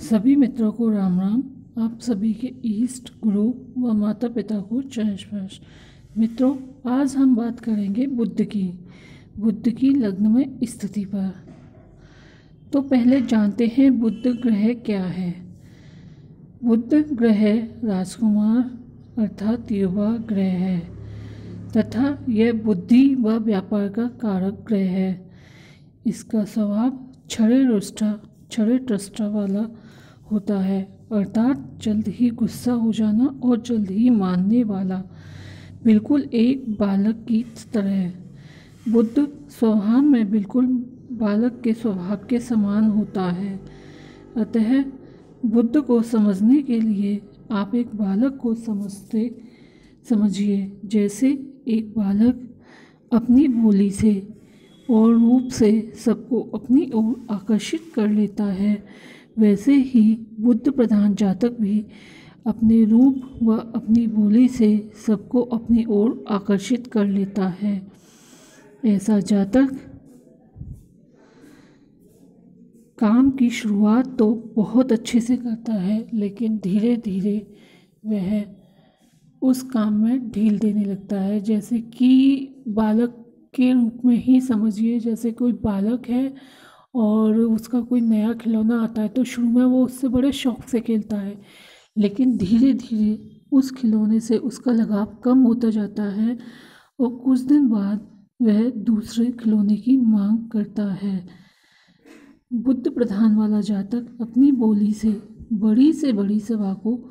सभी मित्रों को राम राम। आप सभी के ईष्ट गुरु व माता पिता को जय स्पर्श मित्रों, आज हम बात करेंगे बुद्ध की। बुद्ध की लग्न में स्थिति पर। तो पहले जानते हैं बुद्ध ग्रह क्या है। बुद्ध ग्रह राजकुमार अर्थात युवा ग्रह है तथा यह बुद्धि व व्यापार का कारक ग्रह है। इसका स्वभाव छड़े रुष्टा, छड़े ट्रस्टा वाला होता है। अर्थात जल्द ही गुस्सा हो जाना और जल्द ही मानने वाला बिल्कुल एक बालक की तरह बुद्ध स्वभाव में बिल्कुल बालक के स्वभाव के समान होता है। अतः बुद्ध को समझने के लिए आप एक बालक को समझते, समझिए, जैसे एक बालक अपनी बोली से और रूप से सबको अपनी ओर आकर्षित कर लेता है। वैसे ही बुद्ध प्रधान जातक भी अपने रूप व अपनी बोली से सबको अपनी ओर आकर्षित कर लेता है। ऐसा जातक काम की शुरुआत तो बहुत अच्छे से करता है, लेकिन धीरे धीरे वह उस काम में ढील देने लगता है। जैसे कि बालक के रूप में ही समझिए, जैसे कोई बालक है और उसका कोई नया खिलौना आता है तो शुरू में वो उससे बड़े शौक से खेलता है। लेकिन धीरे धीरे उस खिलौने से उसका लगाव कम होता जाता है और कुछ दिन बाद वह दूसरे खिलौने की मांग करता है। बुद्ध प्रधान वाला जातक अपनी बोली से बड़ी से बड़ी सभा को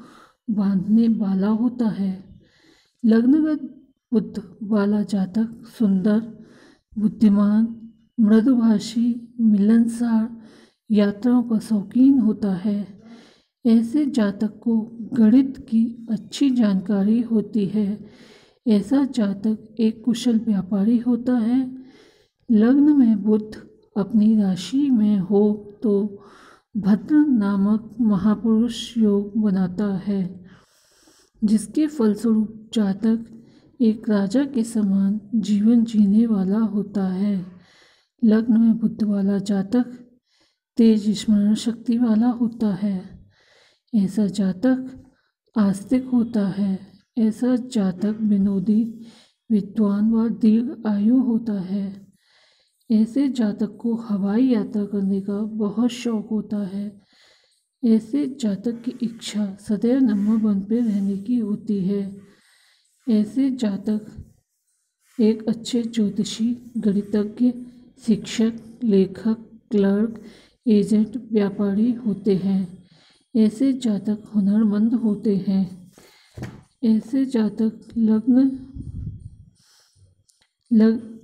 बांधने वाला होता है। लग्नगत बुद्ध वाला जातक सुंदर, बुद्धिमान मृदुभाषी मिलनसार यात्राओं का शौकीन होता है। ऐसे जातक को गणित की अच्छी जानकारी होती है। ऐसा जातक एक कुशल व्यापारी होता है। लग्न में बुद्ध अपनी राशि में हो तो भद्र नामक महापुरुष योग बनाता है, जिसके फलस्वरूप जातक एक राजा के समान जीवन जीने वाला होता है। लग्न में बुद्ध वाला जातक तेज स्मरण शक्ति वाला होता है। ऐसा जातक आस्तिक होता है। ऐसा जातक विनोदी, विद्वान व दीर्घ आयु होता है। ऐसे जातक को हवाई यात्रा करने का बहुत शौक होता है। ऐसे जातक की इच्छा सदैव नंबर वन पे रहने की होती है। ऐसे जातक एक अच्छे ज्योतिषी, गणितज्ञ शिक्षक, लेखक, क्लर्क, एजेंट, व्यापारी होते हैं। ऐसे जातक हुनरमंद होते हैं। ऐसे जातक लग्न, लग,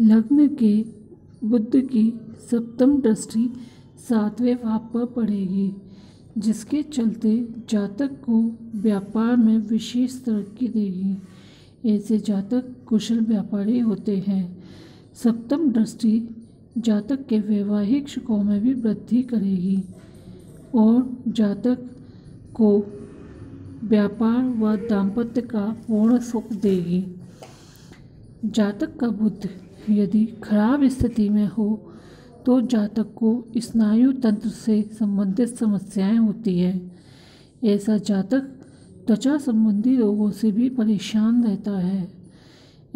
लग्न के बुद्ध की सप्तम दृष्टि सातवें भाव पर पड़ेगी, जिसके चलते जातक को व्यापार में विशेष तरक्की देगी। ऐसे जातक कुशल व्यापारी होते हैं। सप्तम दृष्टि जातक के वैवाहिक सुखों में भी वृद्धि करेगी और जातक को व्यापार व दाम्पत्य का पूर्ण सुख देगी। जातक का बुद्ध यदि खराब स्थिति में हो तो जातक को स्नायु तंत्र से संबंधित समस्याएँ होती है। ऐसा जातक त्वचा संबंधी रोगों से भी परेशान रहता है।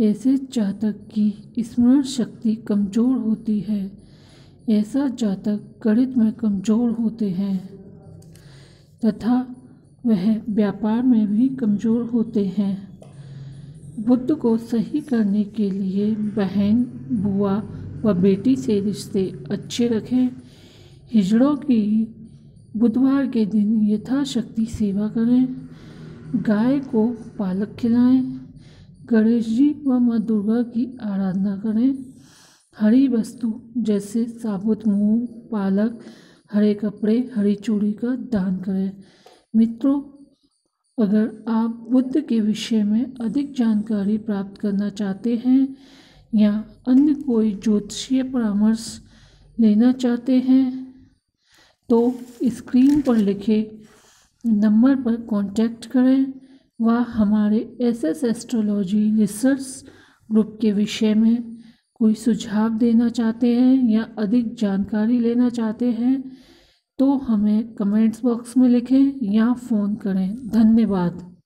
ऐसे जातक की स्मरण शक्ति कमज़ोर होती है। ऐसा जातक गणित में कमज़ोर होते हैं तथा वह व्यापार में भी कमज़ोर होते हैं। बुद्ध को सही करने के लिए बहन, बुआ व बेटी से रिश्ते अच्छे रखें। हिजड़ों की बुधवार के दिन यथाशक्ति सेवा करें। गाय को पालक खिलाएँ। गणेश जी व माँ दुर्गा की आराधना करें। हरी वस्तु जैसे साबुत मूंग पालक, हरे कपड़े, हरी चूड़ी का दान करें। मित्रों, अगर आप बुद्ध के विषय में अधिक जानकारी प्राप्त करना चाहते हैं या अन्य कोई ज्योतिषीय परामर्श लेना चाहते हैं तो स्क्रीन पर लिखे नंबर पर कांटेक्ट करें। व हमारे S S astrology research group के विषय में कोई सुझाव देना चाहते हैं या अधिक जानकारी लेना चाहते हैं तो हमें कमेंट्स बॉक्स में लिखें या फ़ोन करें। धन्यवाद।